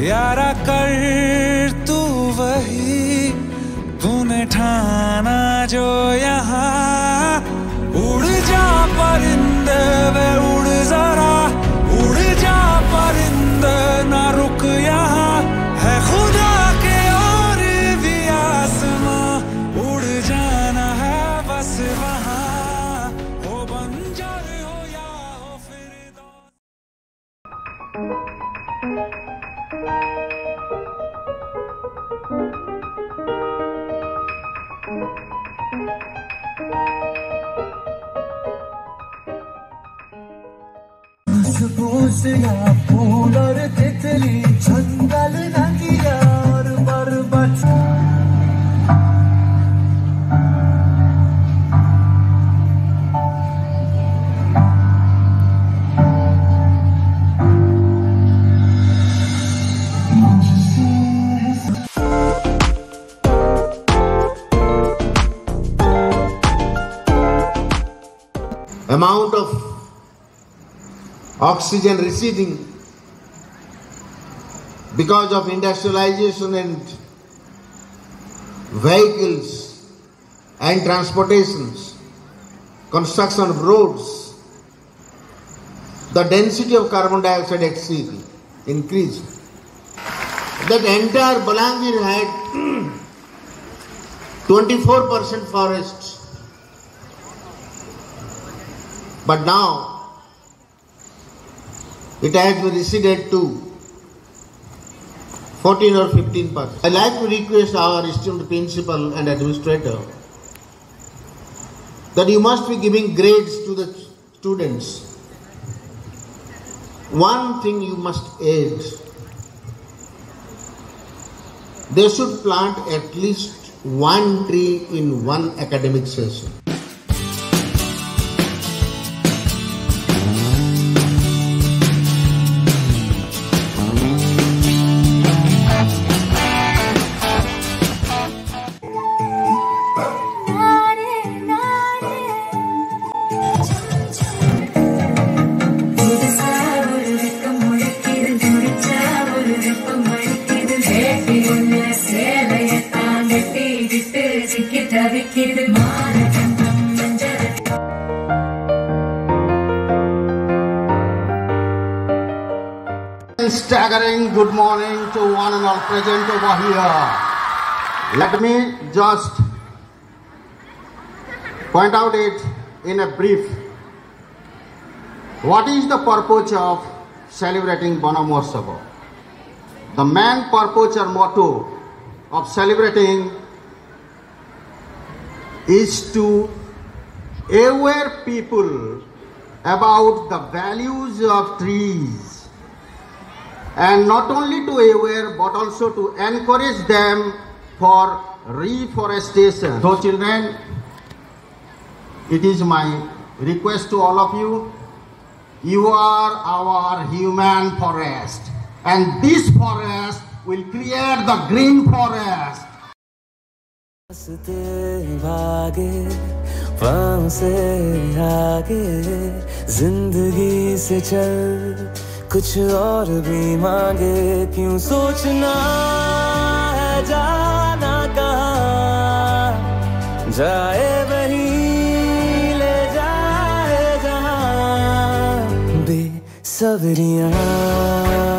यारा कर तू वही तूने ठाना जो यहाँ उड़ जा परिंदे फूस या फूल और तितली जंगल नदिया और पर्वत amount of oxygen receding because of industrialization and vehicles and transportations, construction of roads, the density of carbon dioxide exceed, increased. That entire Balangir had 24% forests. But now it has receded to 14 or 15 percent. I like to request our esteemed principal and administrator that you must be giving grades to the students. One thing you must add. They should plant at least one tree in one academic session. Staggering good morning to one and all present over here. Let me just point out it in a brief. What is the purpose of celebrating Vana Mahotsava? The main purpose or motto of celebrating is to aware people about the values of trees and not only to aware but also to encourage them for reforestation. So children, it is my request to all of you, you are our human forest and this forest will create the green forest. हंसते भागे पाँव से आगे जिंदगी से चल कुछ और भी मांगे, क्यों सोचना है, जाना कहा? जाए वही, ले जाए जहाँ। बेसब्रियाँ।